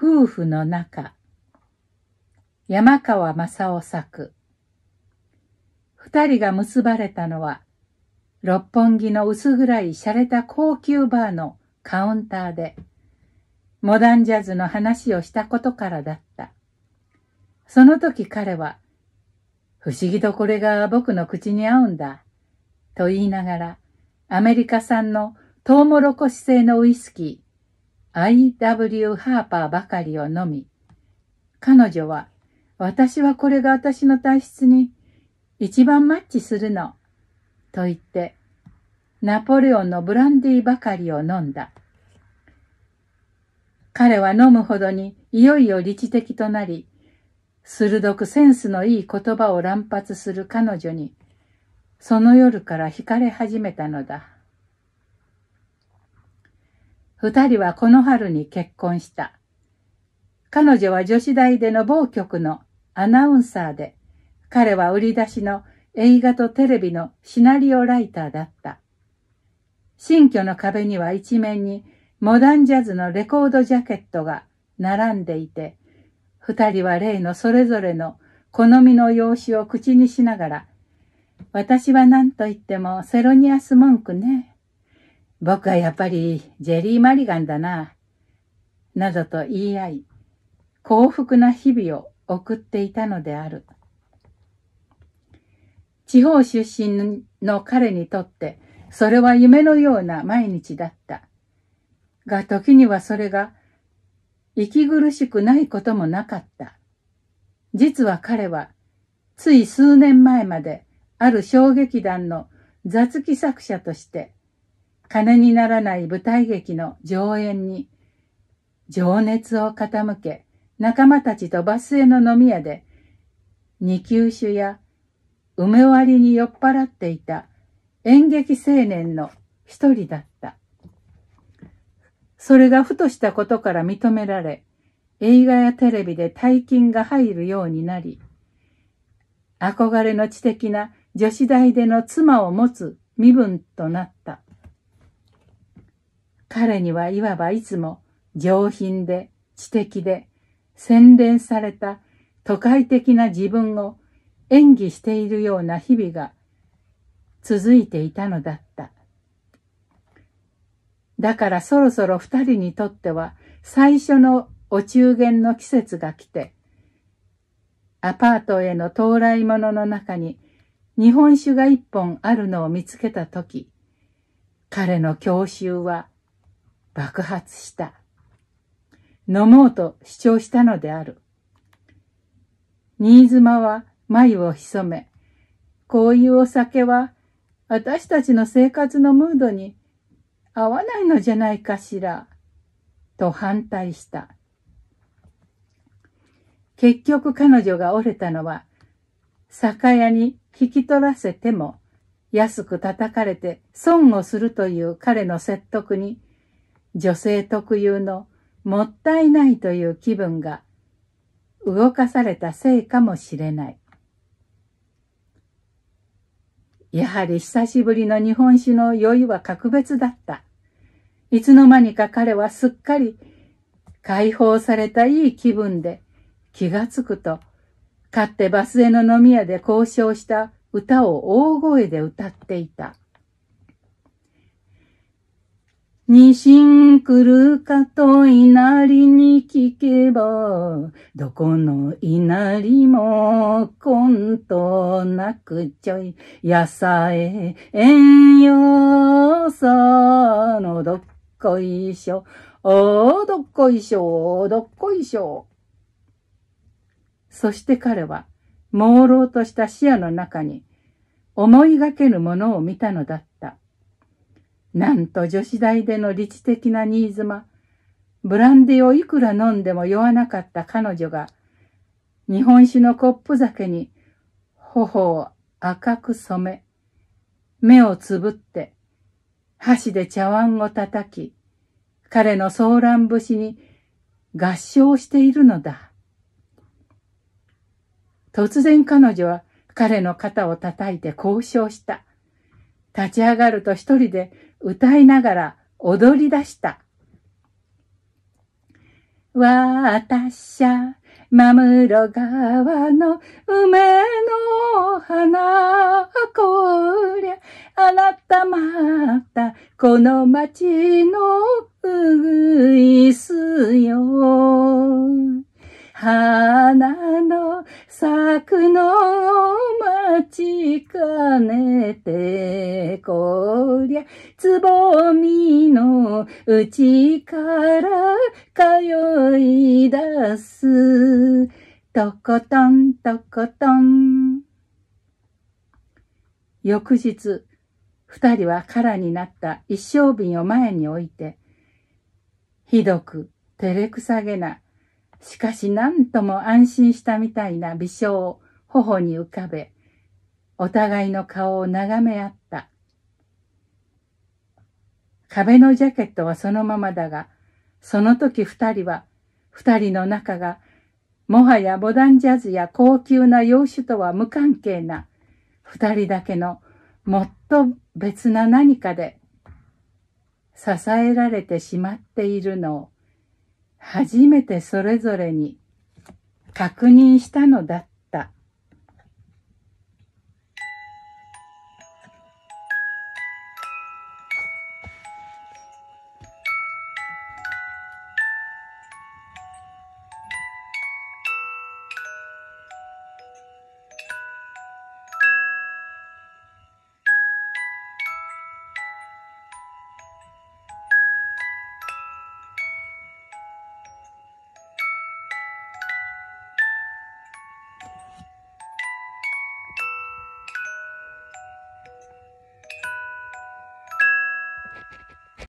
夫婦の中。山川正夫作。二人が結ばれたのは、六本木の薄暗い洒落た高級バーのカウンターで、モダンジャズの話をしたことからだった。その時彼は、不思議とこれが僕の口に合うんだ、と言いながら、アメリカ産のトウモロコシ製のウイスキー、I.W. ハーパーばかりを飲み、彼女は私はこれが私の体質に一番マッチするの。と言って、ナポレオンのブランディばかりを飲んだ。彼は飲むほどにいよいよ理知的となり、鋭くセンスのいい言葉を乱発する彼女に、その夜から惹かれ始めたのだ。二人はこの春に結婚した。彼女は女子大での某局のアナウンサーで、彼は売り出しの映画とテレビのシナリオライターだった。新居の壁には一面にモダンジャズのレコードジャケットが並んでいて、二人は例のそれぞれの好みの用紙を口にしながら、私は何と言ってもセロニアス文句ね。僕はやっぱりジェリー・マリガンだな。などと言い合い、幸福な日々を送っていたのである。地方出身の彼にとって、それは夢のような毎日だった。が、時にはそれが、息苦しくないこともなかった。実は彼は、つい数年前まで、ある小劇団の雑記作者として、金にならない舞台劇の上演に、情熱を傾け、仲間たちとバスへの飲み屋で、二級酒や梅割りに酔っ払っていた演劇青年の一人だった。それがふとしたことから認められ、映画やテレビで大金が入るようになり、憧れの知的な女子大での妻を持つ身分となった。彼にはいわばいつも上品で知的で洗練された都会的な自分を演技しているような日々が続いていたのだった。だからそろそろ二人にとっては最初のお中元の季節が来て、アパートへの到来物の中に日本酒が一本あるのを見つけたとき、彼の郷愁は爆発した。飲もうと主張したのである。新妻は眉を潜め、こういうお酒は私たちの生活のムードに合わないのじゃないかしら、と反対した。結局彼女が折れたのは、酒屋に引き取らせても安く叩かれて損をするという彼の説得に、女性特有のもったいないという気分が動かされたせいかもしれない。やはり久しぶりの日本酒の酔いは格別だった。いつの間にか彼はすっかり解放されたいい気分で気がつくと、かってバスへの飲み屋で交渉した歌を大声で歌っていた。にしんくるかと稲荷に聞けば、どこの稲荷もこんとなくちょい、やさええんよさのどっこいしょ、おどっこいしょ、おどっこいしょ。そして彼は、朦朧とした視野の中に、思いがけぬものを見たのだった。なんと女子大での理知的な新妻、ブランデーをいくら飲んでも酔わなかった彼女が、日本酒のコップ酒に頬を赤く染め、目をつぶって、箸で茶碗を叩き、彼のソーラン節に合唱しているのだ。突然彼女は彼の肩を叩いて交渉した。立ち上がると一人で歌いながら踊り出した。私ゃ、まむろ川の梅の花、こりゃ、あなたまた、この町のうぐいすよ。花の咲くのを待ちかねて、こりゃ、みのうちから通い出す。とことんとことん。翌日、二人は空になった一升瓶を前に置いて、ひどく照れくさげなしかし何とも安心したみたいな微笑を頬に浮かべ、お互いの顔を眺め合った。壁のジャケットはそのままだが、その時二人は、二人の仲が、もはやモダンジャズや高級な洋酒とは無関係な、二人だけのもっと別な何かで支えられてしまっているのを初めてそれぞれに確認したのだった。